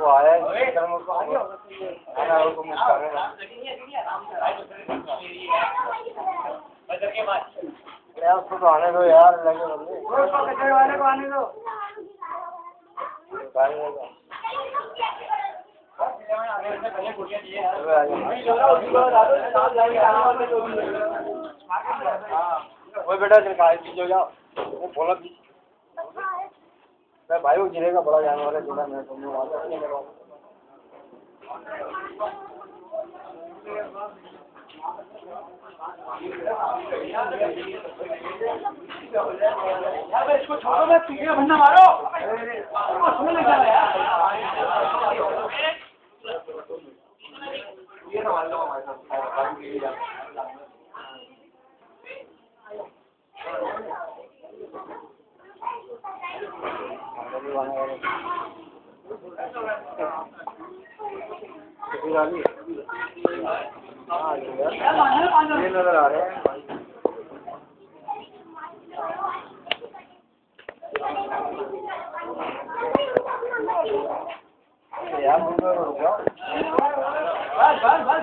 वो आया। है कर्म को आना उसको मिस करेगा यार उसको तो आने दो यार लगे बंदे वाले को आने दो वो बेटा चल खाए, पीछे जाओ। वो बोला भी मैं भाई वो गिरेगा, बड़ा जानवर है जिला मैं तुमने वहाँ से इसको छोड़ो, मैं मारो। ले जा यार ये साथ ये नज़र आ रहे हैं। यार मुझे रुक जाओ बस बस बस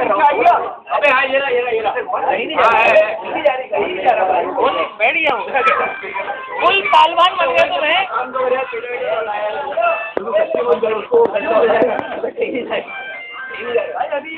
फुल पालवान बन गए तुम्हें अभी